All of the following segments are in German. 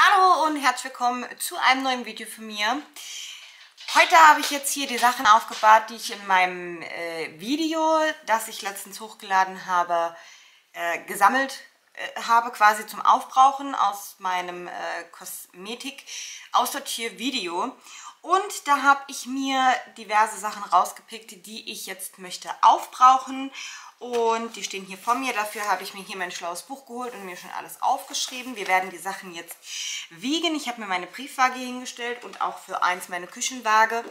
Hallo und herzlich willkommen zu einem neuen Video von mir. Heute habe ich jetzt hier die Sachen aufgebahrt, die ich in meinem äh, Video, das ich letztens hochgeladen habe, äh, gesammelt äh, habe, quasi zum Aufbrauchen aus meinem äh, Kosmetik-Aussortier-Video. Und da habe ich mir diverse Sachen rausgepickt, die ich jetzt möchte aufbrauchen. Und die stehen hier vor mir. Dafür habe ich mir hier mein schlaues Buch geholt und mir schon alles aufgeschrieben. Wir werden die Sachen jetzt wiegen. Ich habe mir meine Briefwaage hingestellt und auch für eins meine Küchenwaage.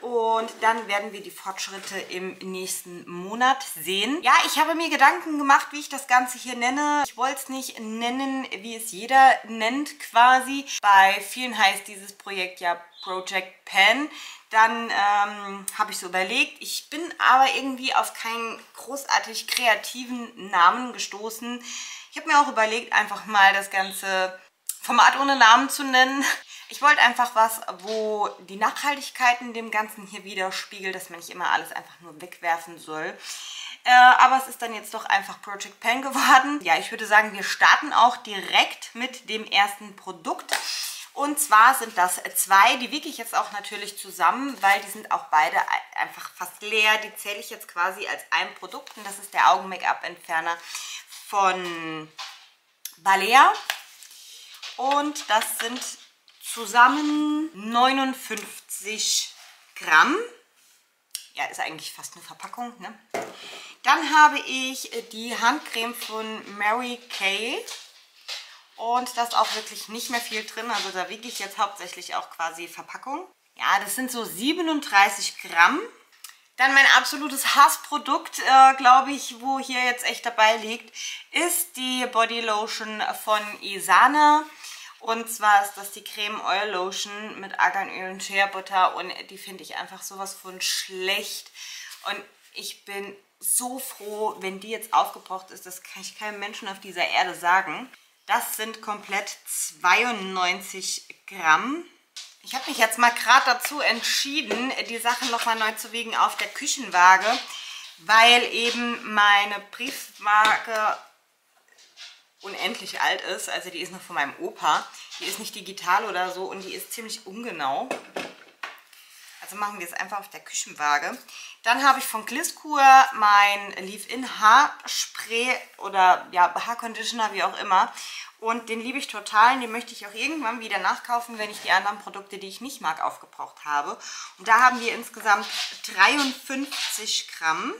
Und dann werden wir die Fortschritte im nächsten Monat sehen. Ja, ich habe mir Gedanken gemacht, wie ich das Ganze hier nenne. Ich wollte es nicht nennen, wie es jeder nennt quasi. Bei vielen heißt dieses Projekt ja Project Pen. Dann ähm, habe ich so überlegt, ich bin aber irgendwie auf keinen großartig kreativen Namen gestoßen. Ich habe mir auch überlegt, einfach mal das ganze Format ohne Namen zu nennen. Ich wollte einfach was, wo die Nachhaltigkeit in dem Ganzen hier widerspiegelt, dass man nicht immer alles einfach nur wegwerfen soll. Äh, aber es ist dann jetzt doch einfach Project Pen geworden. Ja, ich würde sagen, wir starten auch direkt mit dem ersten Produkt. Und zwar sind das zwei, die wiege ich jetzt auch natürlich zusammen, weil die sind auch beide einfach fast leer. Die zähle ich jetzt quasi als ein Produkt und das ist der Augen-Make-up-Entferner von Balea. Und das sind zusammen 59 Gramm. Ja, ist eigentlich fast eine Verpackung. Ne? Dann habe ich die Handcreme von Mary Kay. Und da ist auch wirklich nicht mehr viel drin. Also da wiege ich jetzt hauptsächlich auch quasi Verpackung. Ja, das sind so 37 Gramm. Dann mein absolutes Hassprodukt, äh, glaube ich, wo hier jetzt echt dabei liegt, ist die Body Lotion von Isana. Und zwar ist das die Creme Oil Lotion mit Arganöl und Shea Butter und die finde ich einfach sowas von schlecht. Und ich bin so froh, wenn die jetzt aufgebraucht ist. Das kann ich keinem Menschen auf dieser Erde sagen. Das sind komplett 92 Gramm. Ich habe mich jetzt mal gerade dazu entschieden, die Sachen nochmal neu zu wiegen auf der Küchenwaage, weil eben meine Briefmarke unendlich alt ist. Also die ist noch von meinem Opa. Die ist nicht digital oder so und die ist ziemlich ungenau. Also machen wir es einfach auf der Küchenwaage. Dann habe ich von Gliskur mein Leave-In Haarspray oder ja, Haarconditioner, wie auch immer. Und den liebe ich total und den möchte ich auch irgendwann wieder nachkaufen, wenn ich die anderen Produkte, die ich nicht mag, aufgebraucht habe. Und da haben wir insgesamt 53 Gramm.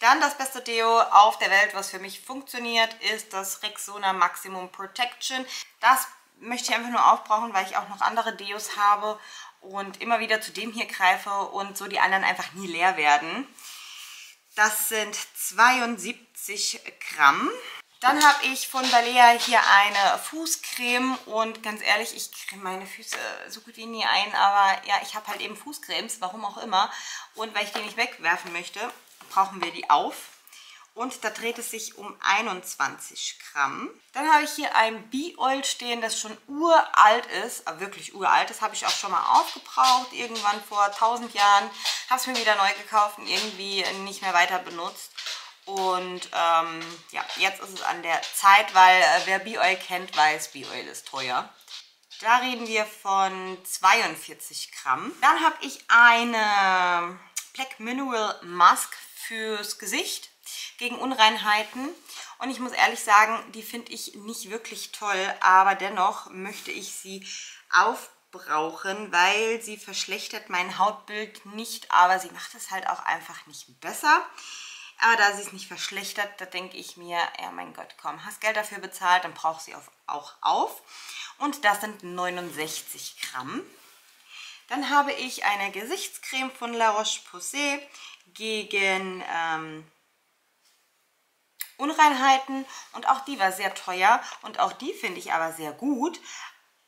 Dann das beste Deo auf der Welt, was für mich funktioniert, ist das Rexona Maximum Protection. Das möchte ich einfach nur aufbrauchen, weil ich auch noch andere Deos habe und immer wieder zu dem hier greife und so die anderen einfach nie leer werden. Das sind 72 Gramm. Dann habe ich von Balea hier eine Fußcreme und ganz ehrlich, ich creme meine Füße so gut wie nie ein, aber ja, ich habe halt eben Fußcremes, warum auch immer. Und weil ich die nicht wegwerfen möchte, brauchen wir die auf und da dreht es sich um 21 Gramm. Dann habe ich hier ein Bee-Oil stehen, das schon uralt ist, äh, wirklich uralt. Das habe ich auch schon mal aufgebraucht, irgendwann vor 1000 Jahren. Habe es mir wieder neu gekauft und irgendwie nicht mehr weiter benutzt. Und ähm, ja, jetzt ist es an der Zeit, weil äh, wer Bee-Oil kennt, weiß, Bee-Oil ist teuer. Da reden wir von 42 Gramm. Dann habe ich eine Black Mineral Mask fürs Gesicht gegen Unreinheiten. Und ich muss ehrlich sagen, die finde ich nicht wirklich toll, aber dennoch möchte ich sie aufbrauchen, weil sie verschlechtert mein Hautbild nicht, aber sie macht es halt auch einfach nicht besser. Aber da sie es nicht verschlechtert, da denke ich mir, ja mein Gott, komm, hast Geld dafür bezahlt, dann brauchst du sie auch auf. Und das sind 69 Gramm. Dann habe ich eine Gesichtscreme von La Roche-Posay gegen ähm, Unreinheiten und auch die war sehr teuer und auch die finde ich aber sehr gut.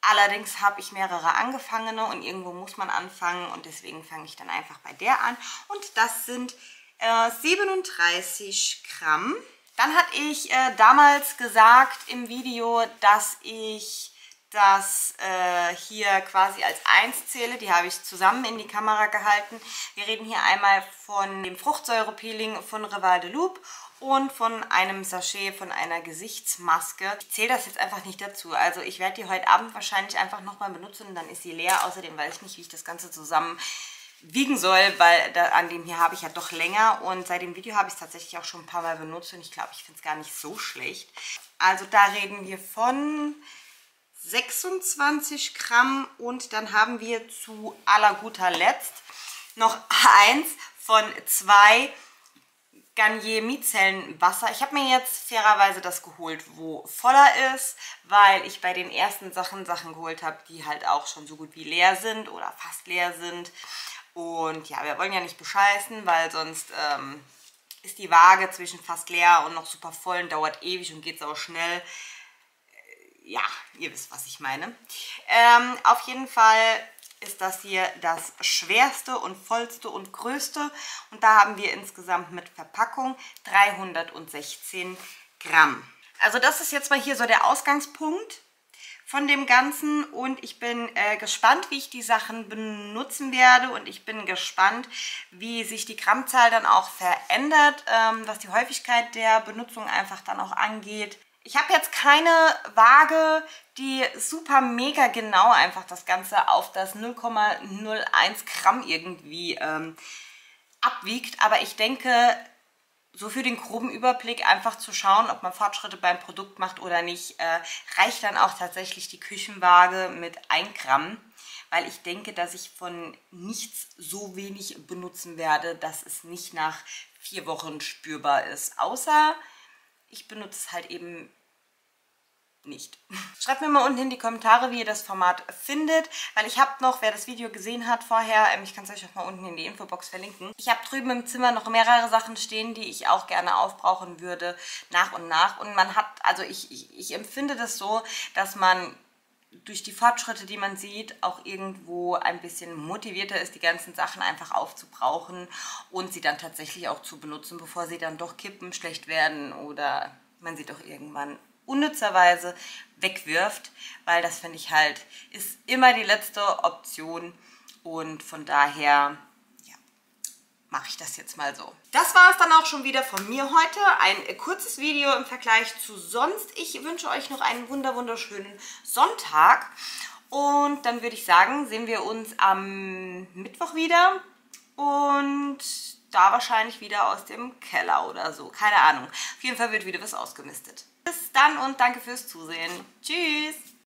Allerdings habe ich mehrere angefangene und irgendwo muss man anfangen und deswegen fange ich dann einfach bei der an. Und das sind äh, 37 Gramm. Dann hatte ich äh, damals gesagt im Video, dass ich das äh, hier quasi als 1 zähle. Die habe ich zusammen in die Kamera gehalten. Wir reden hier einmal von dem Fruchtsäurepeeling von Rival de Loup und von einem Sachet von einer Gesichtsmaske. Ich zähle das jetzt einfach nicht dazu. Also ich werde die heute Abend wahrscheinlich einfach nochmal benutzen und dann ist sie leer. Außerdem weiß ich nicht, wie ich das Ganze zusammen wiegen soll, weil da, an dem hier habe ich ja doch länger und seit dem Video habe ich es tatsächlich auch schon ein paar Mal benutzt und ich glaube, ich finde es gar nicht so schlecht. Also da reden wir von 26 Gramm und dann haben wir zu aller guter Letzt noch eins von zwei Garnier Micellenwasser. Ich habe mir jetzt fairerweise das geholt, wo voller ist, weil ich bei den ersten Sachen Sachen geholt habe, die halt auch schon so gut wie leer sind oder fast leer sind. Und ja, wir wollen ja nicht bescheißen, weil sonst ähm, ist die Waage zwischen fast leer und noch super voll und dauert ewig und geht auch schnell. Ja, ihr wisst, was ich meine. Ähm, auf jeden Fall ist das hier das schwerste und vollste und größte. Und da haben wir insgesamt mit Verpackung 316 Gramm. Also das ist jetzt mal hier so der Ausgangspunkt von dem Ganzen und ich bin äh, gespannt, wie ich die Sachen benutzen werde und ich bin gespannt, wie sich die Grammzahl dann auch verändert, ähm, was die Häufigkeit der Benutzung einfach dann auch angeht. Ich habe jetzt keine Waage, die super mega genau einfach das Ganze auf das 0,01 Gramm irgendwie ähm, abwiegt, aber ich denke, so für den groben Überblick einfach zu schauen, ob man Fortschritte beim Produkt macht oder nicht, äh, reicht dann auch tatsächlich die Küchenwaage mit 1 Gramm, weil ich denke, dass ich von nichts so wenig benutzen werde, dass es nicht nach vier Wochen spürbar ist. Außer ich benutze es halt eben nicht. Schreibt mir mal unten in die Kommentare, wie ihr das Format findet, weil ich habe noch, wer das Video gesehen hat vorher, ähm, ich kann es euch auch mal unten in die Infobox verlinken. Ich habe drüben im Zimmer noch mehrere Sachen stehen, die ich auch gerne aufbrauchen würde, nach und nach. Und man hat, also ich, ich, ich empfinde das so, dass man durch die Fortschritte, die man sieht, auch irgendwo ein bisschen motivierter ist, die ganzen Sachen einfach aufzubrauchen und sie dann tatsächlich auch zu benutzen, bevor sie dann doch kippen, schlecht werden oder man sie doch irgendwann unnützerweise wegwirft, weil das finde ich halt, ist immer die letzte Option und von daher ja, mache ich das jetzt mal so. Das war es dann auch schon wieder von mir heute. Ein kurzes Video im Vergleich zu sonst. Ich wünsche euch noch einen wunder wunderschönen Sonntag und dann würde ich sagen, sehen wir uns am Mittwoch wieder und da wahrscheinlich wieder aus dem Keller oder so. Keine Ahnung. Auf jeden Fall wird wieder was ausgemistet. Bis dann und danke fürs Zusehen. Tschüss!